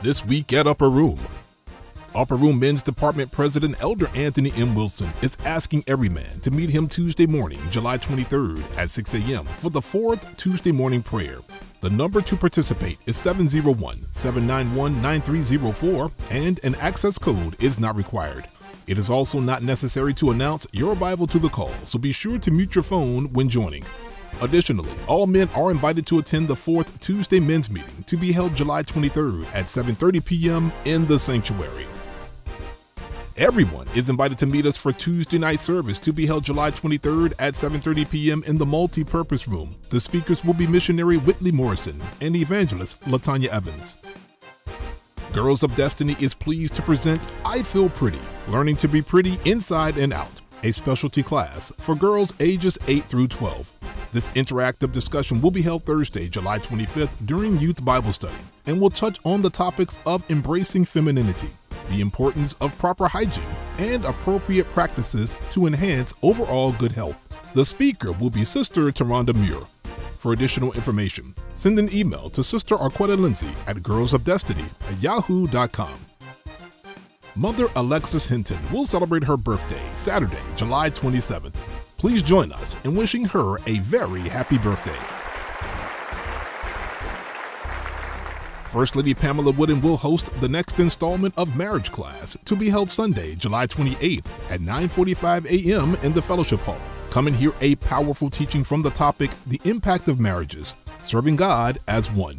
This week at Upper Room. Upper Room Men's Department President Elder Anthony M. Wilson is asking every man to meet him Tuesday morning, July 23rd at 6 a.m. for the fourth Tuesday morning prayer. The number to participate is 701 791 9304 and an access code is not required. It is also not necessary to announce your arrival to the call, so be sure to mute your phone when joining. Additionally, all men are invited to attend the fourth Tuesday men's meeting to be held July 23rd at 7:30 p.m. in the sanctuary. Everyone is invited to meet us for Tuesday night service to be held July 23rd at 7:30 p.m. in the multi-purpose room. The speakers will be missionary Whitley Morrison and evangelist Latanya Evans. Girls of Destiny is pleased to present I Feel Pretty, Learning to Be Pretty Inside and Out, a specialty class for girls ages 8 through 12. This interactive discussion will be held Thursday, July 25th during Youth Bible Study and will touch on the topics of embracing femininity, the importance of proper hygiene, and appropriate practices to enhance overall good health. The speaker will be Sister Taronda Muir. For additional information, send an email to Sister Arquetta Lindsay at girlsofdestiny at yahoo.com. Mother Alexis Hinton will celebrate her birthday Saturday, July 27th. Please join us in wishing her a very happy birthday. First Lady Pamela Wooden will host the next installment of Marriage Class to be held Sunday, July 28th at 9:45 a.m. in the Fellowship Hall. Come and hear a powerful teaching from the topic The Impact of Marriages, Serving God as One.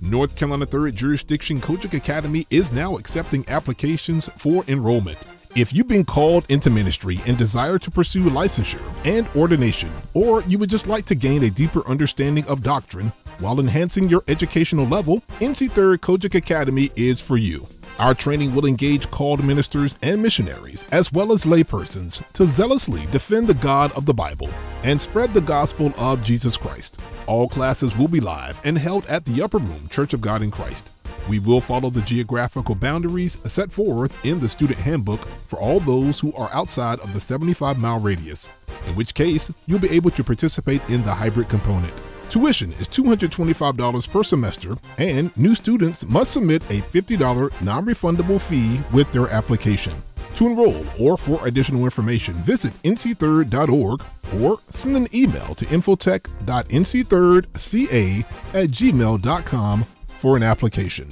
North Carolina 3rd Jurisdiction COGIC Academy is now accepting applications for enrollment. If you've been called into ministry and desire to pursue licensure and ordination, or you would just like to gain a deeper understanding of doctrine while enhancing your educational level, NC 3rd COGIC Academy is for you. Our training will engage called ministers and missionaries, as well as laypersons, to zealously defend the God of the Bible and spread the gospel of Jesus Christ. All classes will be live and held at the Upper Room Church of God in Christ. We will follow the geographical boundaries set forth in the student handbook for all those who are outside of the 75 mile radius, in which case you'll be able to participate in the hybrid component. Tuition is $225 per semester, and new students must submit a $50 non refundable fee with their application. To enroll or for additional information, visit nc3rd.org or send an email to infotech.nc3rdca at gmail.com for an application.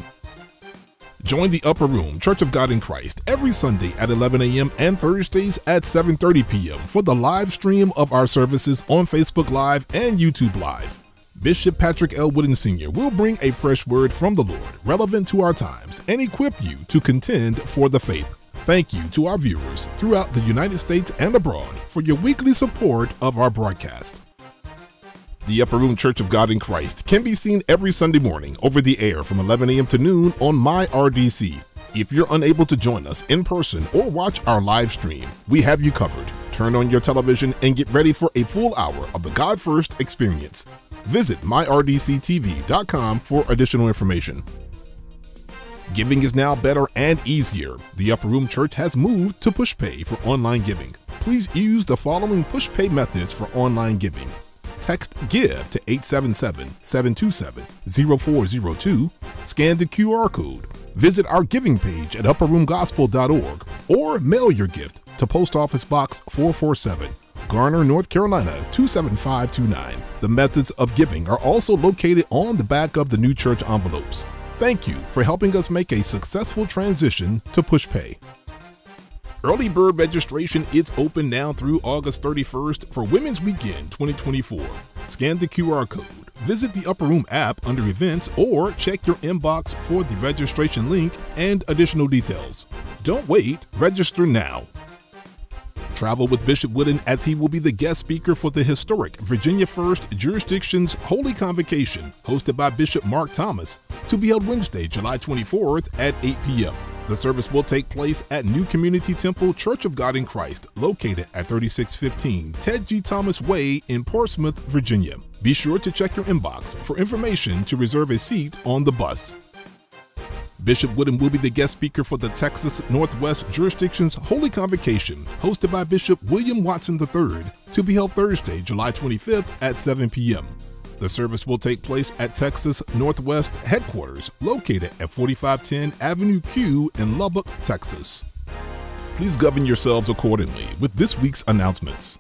Join the Upper Room Church of God in Christ every Sunday at 11 a.m. and Thursdays at 7:30 p.m. for the live stream of our services on Facebook Live and YouTube Live. Bishop Patrick L. Wooden Sr. will bring a fresh word from the Lord relevant to our times and equip you to contend for the faith. Thank you to our viewers throughout the United States and abroad for your weekly support of our broadcast. The Upper Room Church of God in Christ can be seen every Sunday morning over the air from 11 a.m. to noon on MyRDC. If you're unable to join us in person or watch our live stream, we have you covered. Turn on your television and get ready for a full hour of the God First experience. Visit myrdctv.com for additional information. Giving is now better and easier. The Upper Room Church has moved to PushPay for online giving. Please use the following PushPay methods for online giving. Text GIVE to 877 727 0402, scan the QR code, visit our giving page at upperroomgospel.org, or mail your gift to Post Office Box 447, Garner, North Carolina 27529. The methods of giving are also located on the back of the new church envelopes. Thank you for helping us make a successful transition to PushPay. Early bird registration is open now through August 31st for Women's Weekend 2024. Scan the QR code, visit the Upper Room app under events, or check your inbox for the registration link and additional details. Don't wait, register now. Travel with Bishop Wooden as he will be the guest speaker for the historic Virginia First Jurisdiction's Holy Convocation, hosted by Bishop Mark Thomas, to be held Wednesday, July 24th at 8 p.m. The service will take place at New Community Temple Church of God in Christ, located at 3615 Ted G. Thomas Way in Portsmouth, Virginia. Be sure to check your inbox for information to reserve a seat on the bus. Bishop Wooden will be the guest speaker for the Texas Northwest Jurisdiction's Holy Convocation, hosted by Bishop William Watson III, to be held Thursday, July 25th at 7 p.m. The service will take place at Texas Northwest headquarters, located at 4510 Avenue Q in Lubbock, Texas. Please govern yourselves accordingly with this week's announcements.